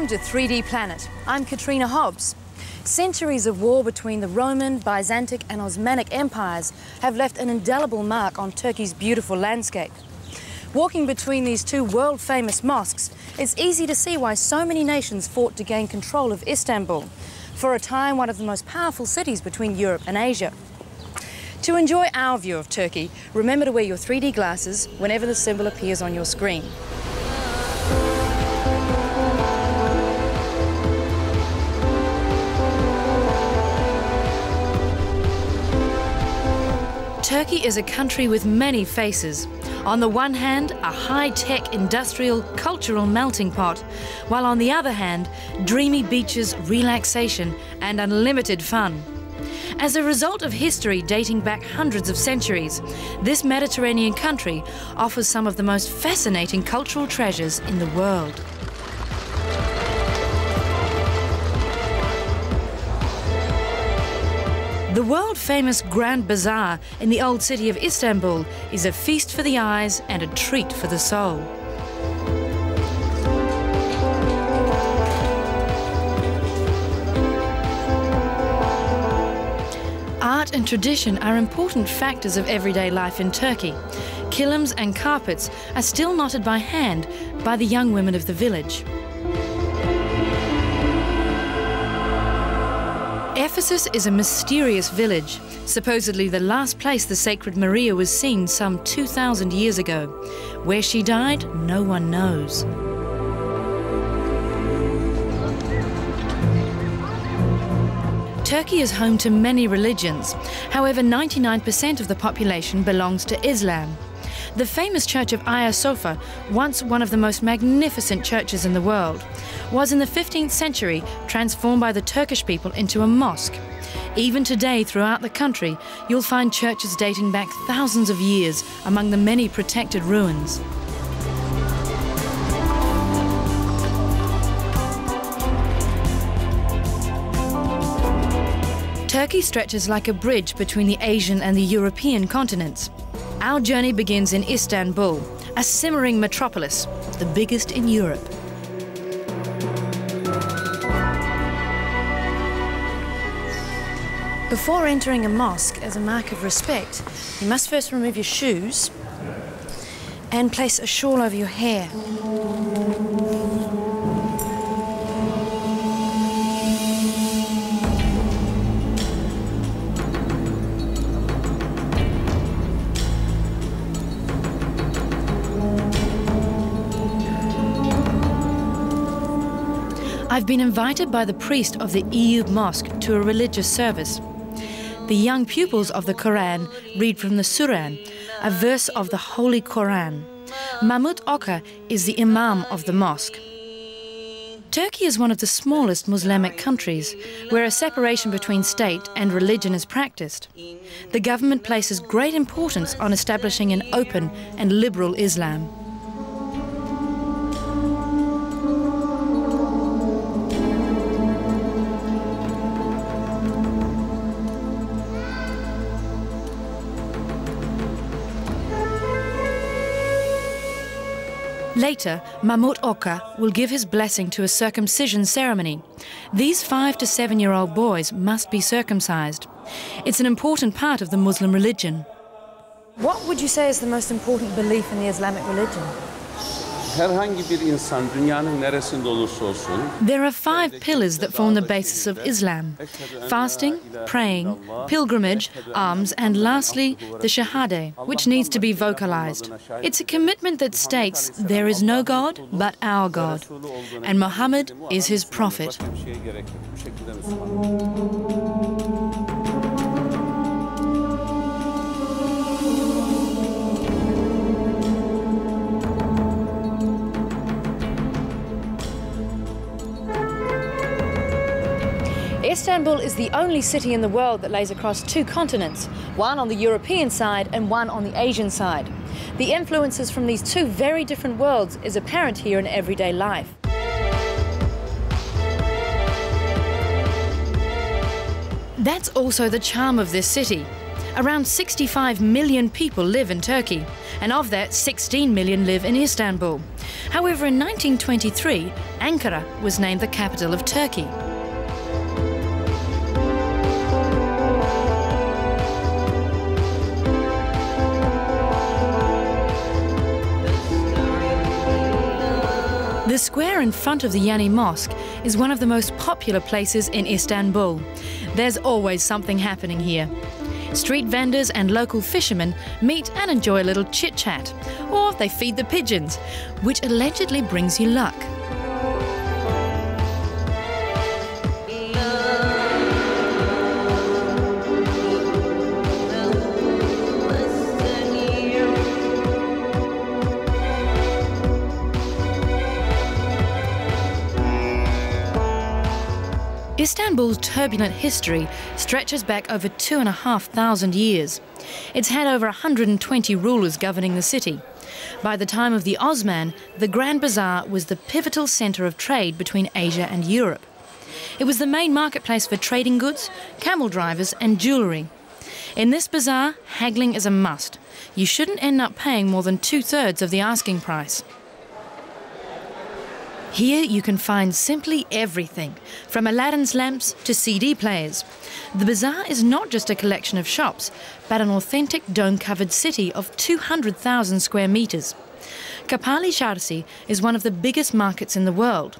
Welcome to 3D Planet. I'm Katrina Hobbs. Centuries of war between the Roman, Byzantic and Osmanic empires have left an indelible mark on Turkey's beautiful landscape. Walking between these two world-famous mosques, it's easy to see why so many nations fought to gain control of Istanbul, for a time one of the most powerful cities between Europe and Asia. To enjoy our view of Turkey, remember to wear your 3D glasses whenever the symbol appears on your screen. Turkey is a country with many faces. On the one hand, a high-tech industrial cultural melting pot, while on the other hand, dreamy beaches, relaxation and unlimited fun. As a result of history dating back hundreds of centuries, this Mediterranean country offers some of the most fascinating cultural treasures in the world. The world famous Grand Bazaar in the old city of Istanbul is a feast for the eyes and a treat for the soul. Art and tradition are important factors of everyday life in Turkey. Kilims and carpets are still knotted by hand by the young women of the village. Ephesus is a mysterious village, supposedly the last place the sacred Maria was seen some 2,000 years ago. Where she died, no one knows. Turkey is home to many religions. However, 99% of the population belongs to Islam. The famous church of Hagia Sophia, once one of the most magnificent churches in the world, was in the 15th century transformed by the Turkish people into a mosque. Even today, throughout the country, you'll find churches dating back thousands of years among the many protected ruins. Turkey stretches like a bridge between the Asian and the European continents. Our journey begins in Istanbul, a simmering metropolis, the biggest in Europe. Before entering a mosque as a mark of respect, you must first remove your shoes and place a shawl over your hair. I've been invited by the priest of the Eyüp Mosque to a religious service. The young pupils of the Quran read from the Suran, a verse of the Holy Quran. Mahmud Oka is the Imam of the mosque. Turkey is one of the smallest Muslimic countries where a separation between state and religion is practiced. The government places great importance on establishing an open and liberal Islam. Later, Mahmud Oka will give his blessing to a circumcision ceremony. These five to seven year old boys must be circumcised. It's an important part of the Muslim religion. What would you say is the most important belief in the Islamic religion? There are five pillars that form the basis of Islam. fasting, praying, pilgrimage, alms, and lastly, the Shahade, which needs to be vocalized. It's a commitment that states there is no God but our God, and Muhammad is his prophet. Istanbul is the only city in the world that lays across two continents, one on the European side and one on the Asian side. The influences from these two very different worlds is apparent here in everyday life. That's also the charm of this city. Around 65 million people live in Turkey, and of that, 16 million live in Istanbul. However, in 1923, Ankara was named the capital of Turkey. The square in front of the Yeni Mosque is one of the most popular places in Istanbul. There's always something happening here. Street vendors and local fishermen meet and enjoy a little chit chat, or they feed the pigeons, which allegedly brings you luck. Istanbul's turbulent history stretches back over two and a half thousand years. It's had over 120 rulers governing the city. By the time of the Osman, the Grand Bazaar was the pivotal centre of trade between Asia and Europe. It was the main marketplace for trading goods, camel drivers, and jewellery. In this bazaar, haggling is a must. You shouldn't end up paying more than two thirds of the asking price. Here you can find simply everything, from Aladdin's lamps to CD players. The bazaar is not just a collection of shops, but an authentic dome covered city of 200,000 square metres. Kapali Çarşı is one of the biggest markets in the world.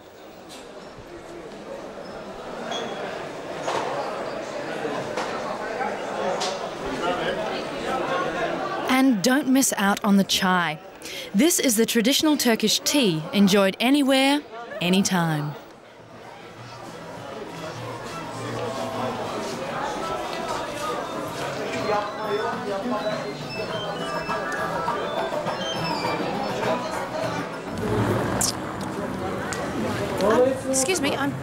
And don't miss out on the chai. This is the traditional Turkish tea enjoyed anywhere, anytime. Excuse me, I'm,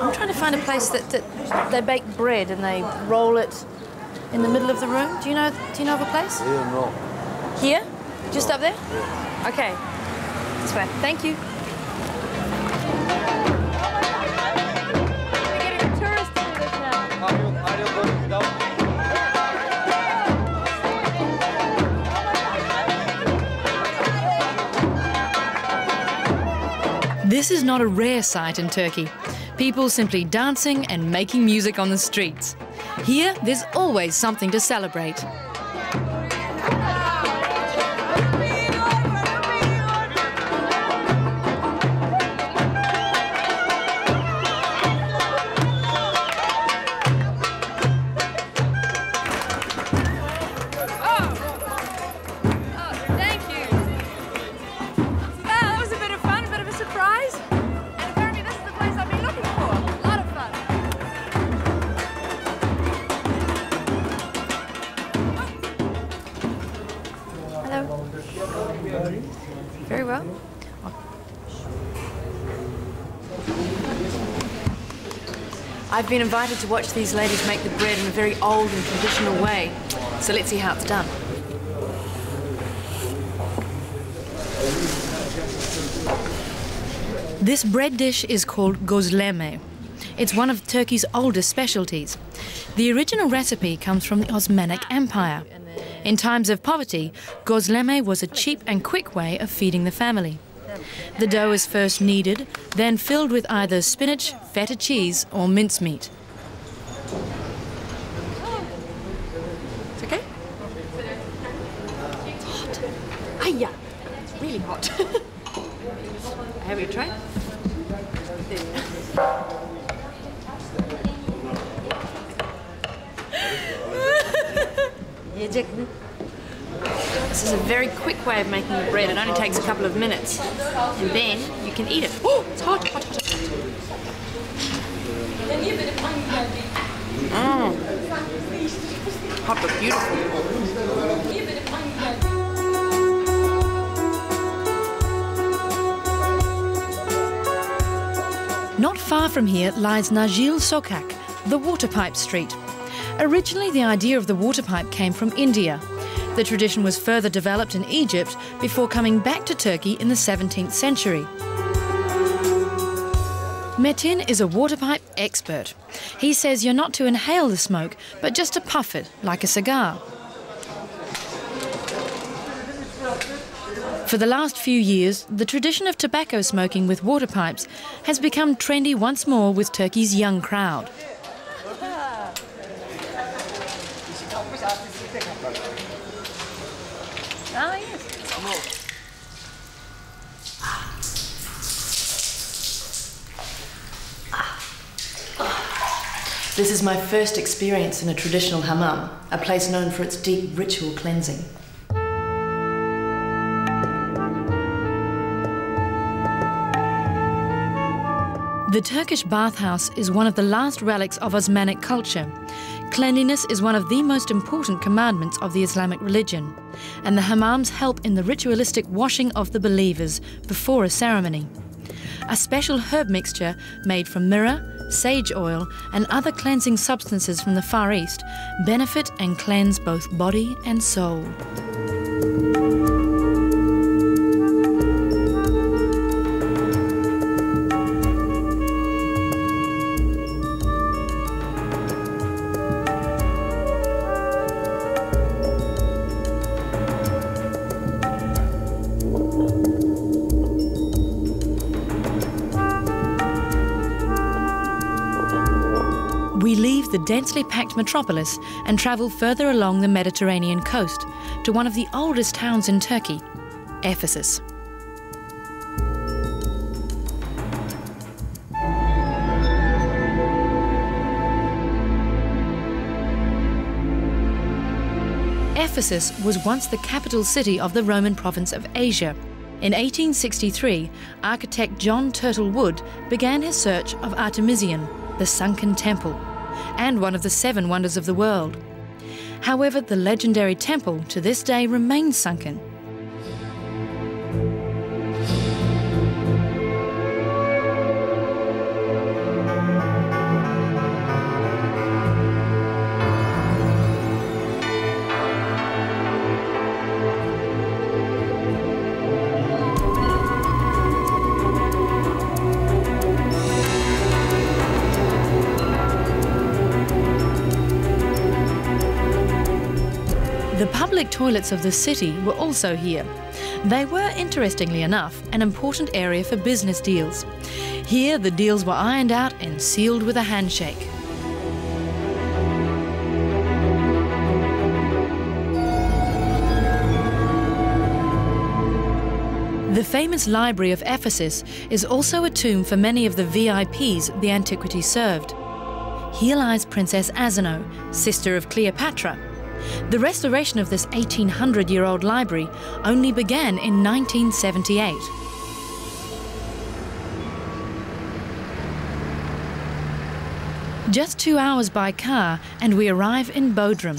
I'm trying to find a place that, that they bake bread and they roll it in the middle of the room. Do you know do you know of a place? Here, no. Here? Just up there? Okay. This way. Thank you. This is not a rare sight in Turkey. People simply dancing and making music on the streets. Here, there's always something to celebrate. I've been invited to watch these ladies make the bread in a very old and traditional way. So let's see how it's done. This bread dish is called gozleme. It's one of Turkey's oldest specialties. The original recipe comes from the Osmanic Empire. In times of poverty, gozleme was a cheap and quick way of feeding the family. The dough is first kneaded, then filled with either spinach, feta cheese, or mincemeat. It's okay? It's hot. Hiya! It's really hot. Have you tried? Yiyecek mi? This is a very quick way of making the bread. It only takes a couple of minutes. And then you can eat it. Oh, it's hot, hot, hot, hot. Mm. Hot but beautiful. Not far from here lies Najil Sokak, the water pipe street. Originally, the idea of the water pipe came from India. The tradition was further developed in Egypt before coming back to Turkey in the 17th century. Metin is a water pipe expert. He says you're not to inhale the smoke, but just to puff it like a cigar. For the last few years, the tradition of tobacco smoking with water pipes has become trendy once more with Turkey's young crowd. This is my first experience in a traditional hammam, a place known for its deep ritual cleansing. The Turkish bathhouse is one of the last relics of Osmanic culture. Cleanliness is one of the most important commandments of the Islamic religion, and the hammams help in the ritualistic washing of the believers before a ceremony. A special herb mixture made from myrrh, sage oil, and other cleansing substances from the Far East benefit and cleanse both body and soul. Densely packed metropolis and travel further along the Mediterranean coast to one of the oldest towns in Turkey, Ephesus. Ephesus was once the capital city of the Roman province of Asia. In 1863, architect John Turtle Wood began his search of Artemision, the sunken temple, and one of the seven wonders of the world. However, the legendary temple to this day remains sunken. Toilets of the city were also here. They were, interestingly enough, an important area for business deals. Here, the deals were ironed out and sealed with a handshake. The famous Library of Ephesus is also a tomb for many of the VIPs the antiquity served. Here lies Princess Arsinoe, sister of Cleopatra. The restoration of this 1800 year old library only began in 1978. Just two hours by car, and we arrive in Bodrum,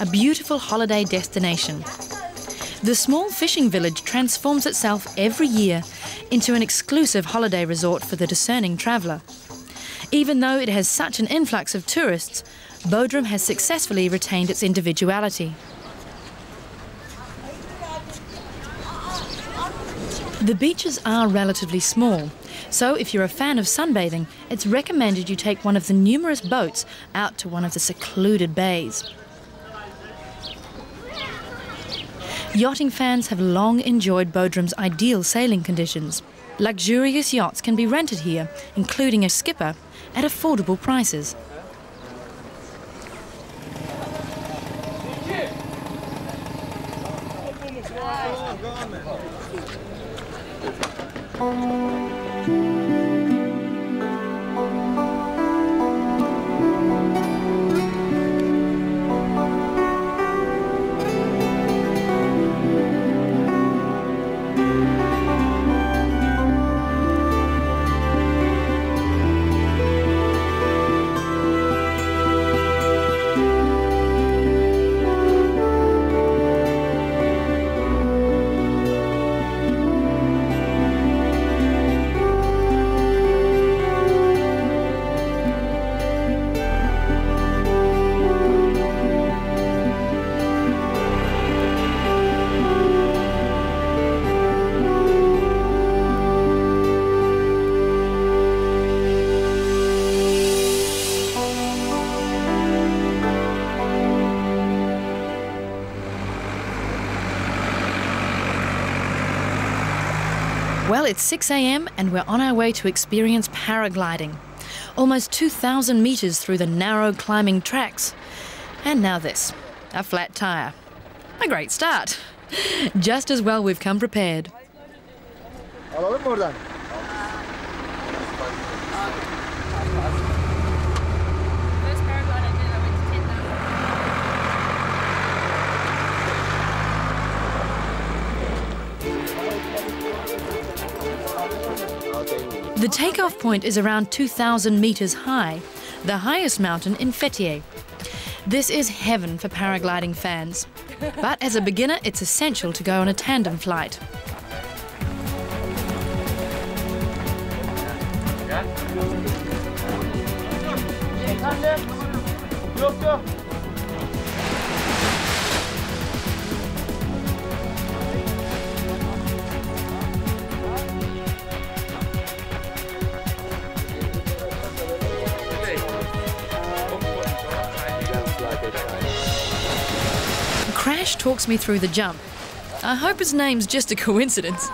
a beautiful holiday destination. The small fishing village transforms itself every year into an exclusive holiday resort for the discerning traveller. Even though it has such an influx of tourists, Bodrum has successfully retained its individuality. The beaches are relatively small, so if you're a fan of sunbathing, it's recommended you take one of the numerous boats out to one of the secluded bays. Yachting fans have long enjoyed Bodrum's ideal sailing conditions. Luxurious yachts can be rented here, including a skipper, at affordable prices. Well, it's 6 a.m. and we're on our way to experience paragliding. Almost 2,000 metres through the narrow climbing tracks. And now this a flat tyre. A great start. Just as well we've come prepared. The takeoff point is around 2,000 metres high, the highest mountain in Fethiye. This is heaven for paragliding fans. But as a beginner, it's essential to go on a tandem flight. Crash talks me through the jump. I hope his name's just a coincidence.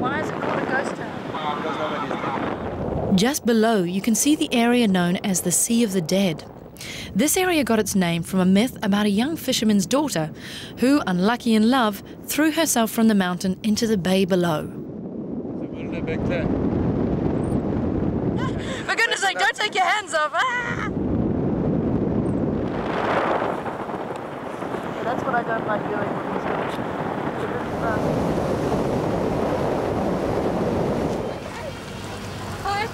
Why is it called a ghost town? Just below, you can see the area known as the Sea of the Dead. This area got its name from a myth about a young fisherman's daughter who, unlucky in love, threw herself from the mountain into the bay below. For goodness sake, don't take your hands off. Ah! Yeah, that's what I don't like doing with these Hi.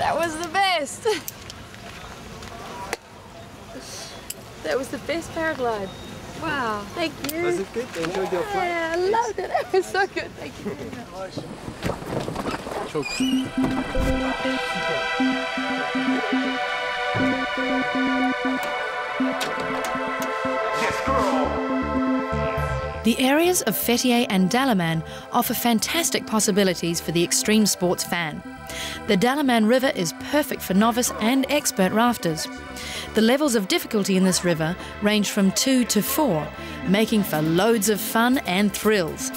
That was the best. That was the best paraglide. Wow, thank you. Was it good? Enjoyed your flight? Yeah, I loved it. It was so good. Thank you very much. Çok. The areas of Fethiye and Dalaman offer fantastic possibilities for the extreme sports fan. The Dalaman River is perfect for novice and expert rafters. The levels of difficulty in this river range from 2 to 4, making for loads of fun and thrills.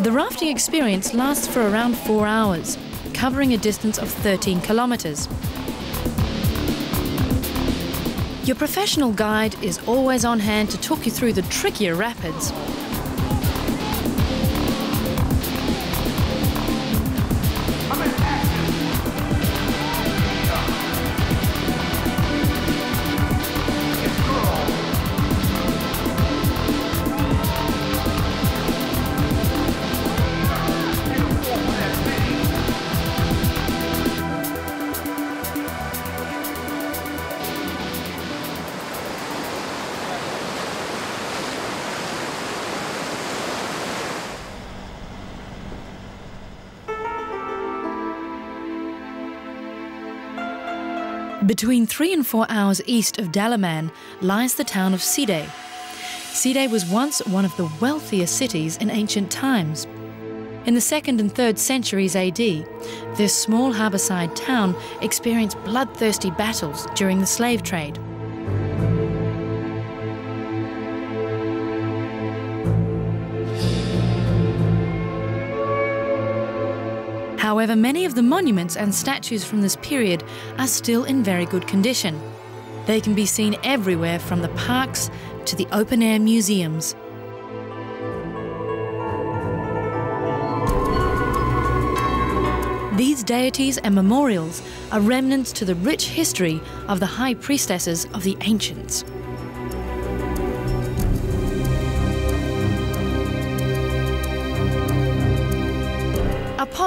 The rafting experience lasts for around 4 hours, covering a distance of 13 kilometres. Your professional guide is always on hand to talk you through the trickier rapids. Between three and four hours east of Dalaman lies the town of Side. Side was once one of the wealthiest cities in ancient times. In the 2nd and 3rd centuries AD, this small harbourside town experienced bloodthirsty battles during the slave trade. However, many of the monuments and statues from this period are still in very good condition. They can be seen everywhere from the parks to the open air museums. These deities and memorials are remnants to the rich history of the high priestesses of the ancients.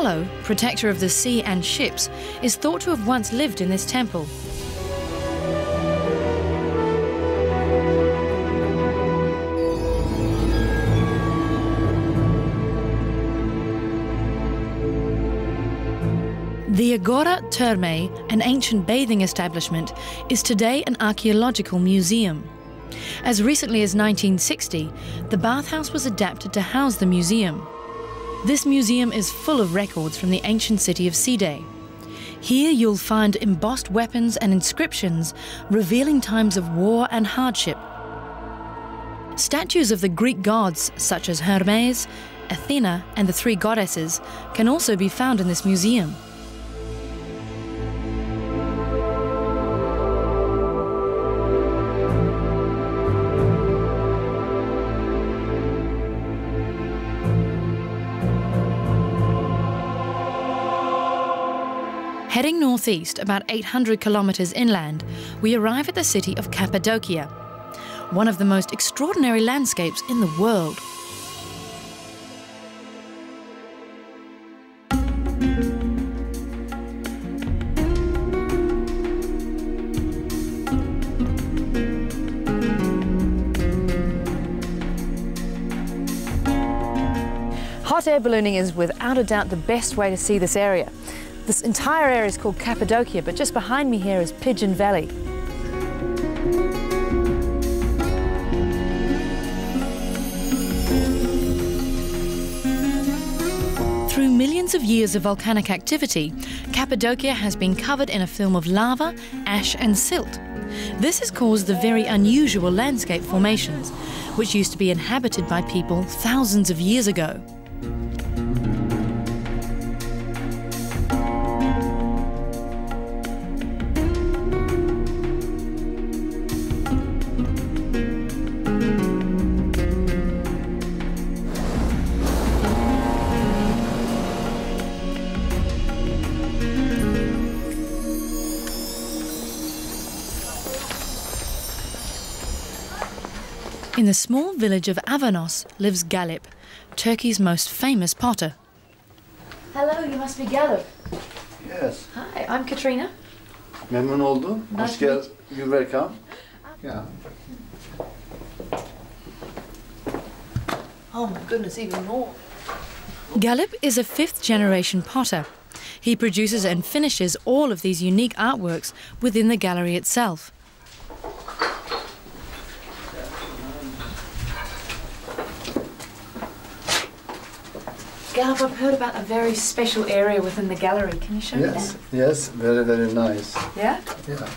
Apollo, protector of the sea and ships, is thought to have once lived in this temple. The Agora Therme, an ancient bathing establishment, is today an archaeological museum. As recently as 1960, the bathhouse was adapted to house the museum. This museum is full of records from the ancient city of Side. Here you'll find embossed weapons and inscriptions revealing times of war and hardship. Statues of the Greek gods, such as Hermes, Athena, and the three goddesses, can also be found in this museum. Heading northeast about 800 kilometres inland, we arrive at the city of Cappadocia, one of the most extraordinary landscapes in the world. Hot air ballooning is without a doubt the best way to see this area. This entire area is called Cappadocia, but just behind me here is Pigeon Valley. Through millions of years of volcanic activity, Cappadocia has been covered in a film of lava, ash, and silt. This has caused the very unusual landscape formations, which used to be inhabited by people thousands of years ago. The small village of Avanos lives Galip, Turkey's most famous potter. Hello, you must be Galip. Yes. Hi, I'm Katrina. Memnun oldum. Nice Hoş to geldin. You welcome. Yeah. Oh my goodness, even more. Galip is a fifth generation potter. He produces and finishes all of these unique artworks within the gallery itself. Galip, I've heard about a very special area within the gallery. Can you show me? Yes. Yes. Very very nice. me? Yeah? Yeah.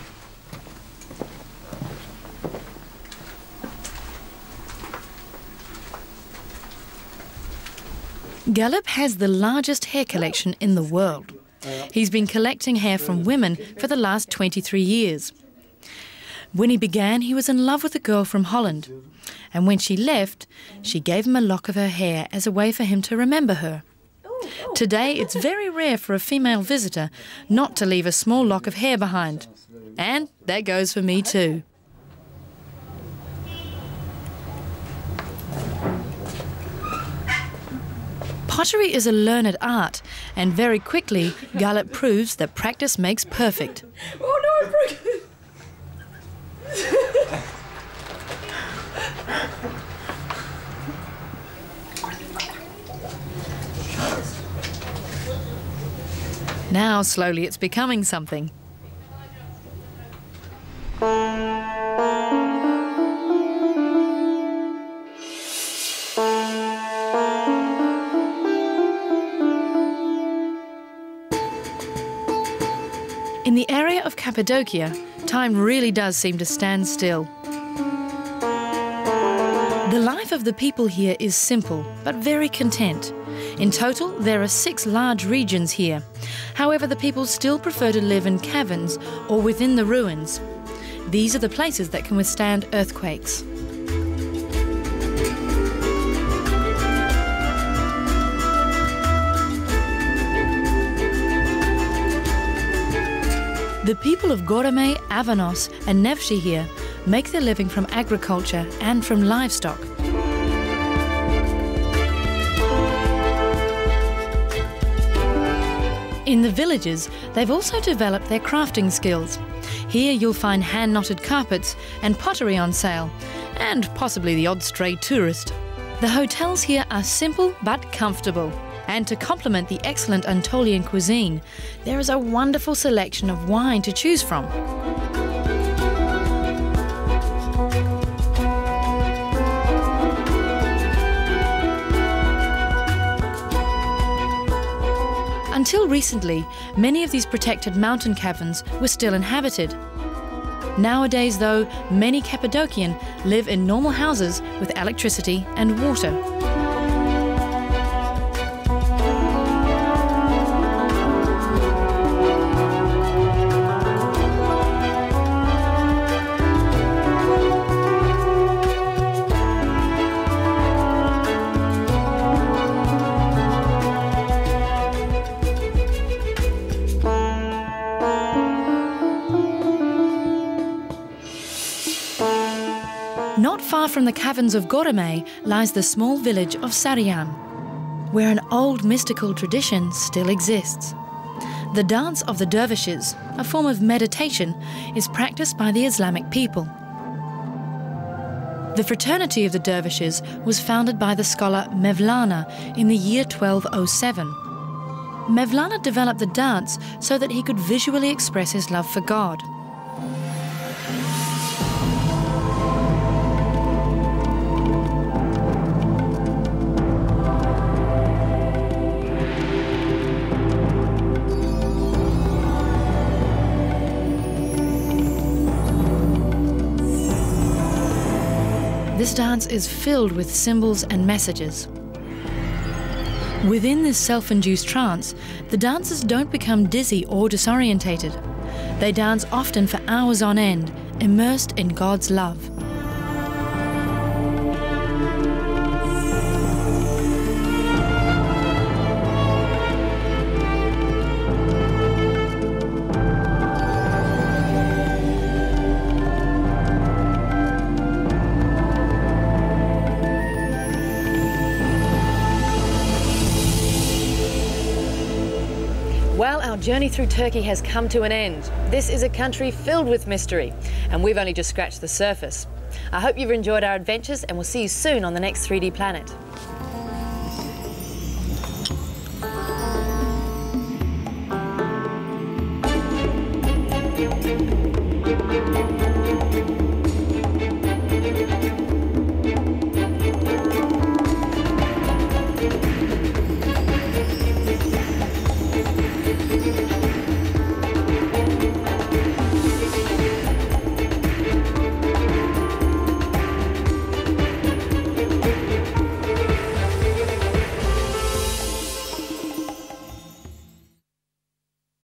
Galip has the largest hair collection in the world. He's been collecting hair from women for the last 23 years. When he began, he was in love with a girl from Holland. And when she left, she gave him a lock of her hair as a way for him to remember her. Today, it's very rare for a female visitor not to leave a small lock of hair behind. And that goes for me too. Pottery is a learned art, and very quickly, Galip proves that practice makes perfect. Oh no, I broke it. Now, slowly, it's becoming something. In the area of Cappadocia, time really does seem to stand still. Of the people here is simple, but very content. In total, there are six large regions here. However, the people still prefer to live in caverns or within the ruins. These are the places that can withstand earthquakes. The people of Goreme, Avanos, and Nevshehir make their living from agriculture and from livestock. In the villages, they've also developed their crafting skills. Here you'll find hand knotted carpets and pottery on sale, and possibly the odd stray tourist. The hotels here are simple but comfortable. And to complement the excellent Anatolian cuisine, there is a wonderful selection of wine to choose from. Until recently, many of these protected mountain caverns were still inhabited. Nowadays, though, many Cappadocian live in normal houses with electricity and water. The caverns of Goreme lies the small village of Sarihan, where an old mystical tradition still exists. The dance of the dervishes, a form of meditation, is practiced by the Islamic people. The fraternity of the dervishes was founded by the scholar Mevlana in the year 1207. Mevlana developed the dance so that he could visually express his love for God. This dance is filled with symbols and messages. Within this self induced trance, the dancers don't become dizzy or disorientated. They dance often for hours on end, immersed in God's love. Journey through Turkey has come to an end. This is a country filled with mystery, and we've only just scratched the surface. I hope you've enjoyed our adventures, and we'll see you soon on the next 3D Planet.